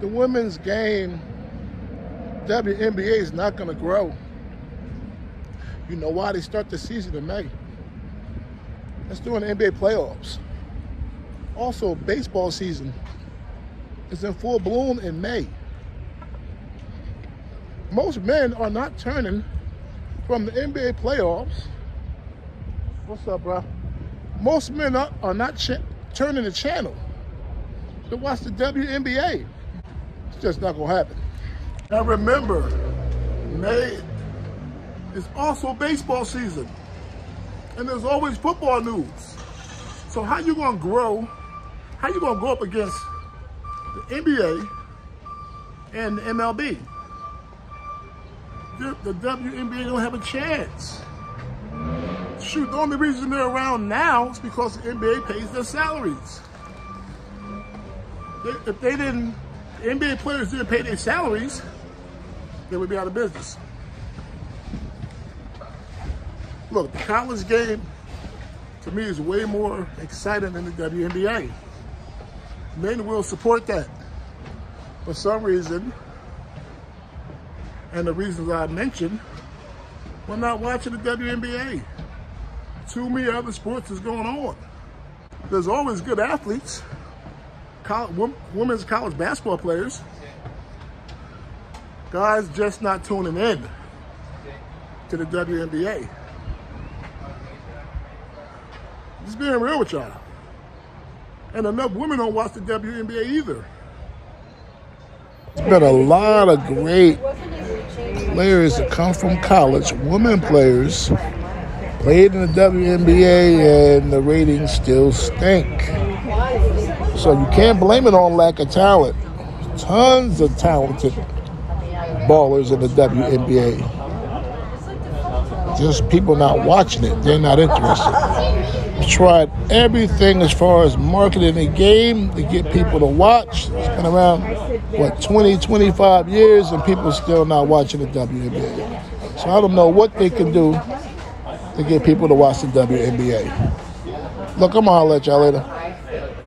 the women's game, WNBA is not going to grow. You know why? They start the season in May. Let's do an NBA playoffs. Also, baseball season is in full bloom in May. Most men are not turning from the NBA playoffs. What's up, bro? Most men are, are not turning the channel to watch the WNBA. It's just not gonna happen. Now remember, May is also baseball season, and there's always football news. So how you gonna grow? How you gonna go up against the NBA and the MLB? The, the WNBA don't have a chance. Shoot, the only reason they're around now is because the NBA pays their salaries. If they didn't, NBA players didn't pay their salaries, they would be out of business. Look, the college game to me is way more exciting than the WNBA. Men will support that. For some reason, and the reasons I mentioned, we're not watching the WNBA. Too many other sports is going on. There's always good athletes, women's college basketball players. Guys just not tuning in to the WNBA. Just being real with y'all. And enough women don't watch the WNBA either. There's been a lot of great players that come from college, women players, played in the WNBA, and the ratings still stink. So you can't blame it on lack of talent. Tons of talented ballers in the WNBA. Just people not watching it. They're not interested. Tried everything as far as marketing the game to get people to watch. It's been around, what, 20, 25 years, and people still not watching the WNBA. So I don't know what they can do to get people to watch the WNBA. Look, I'm gonna holler at y'all later.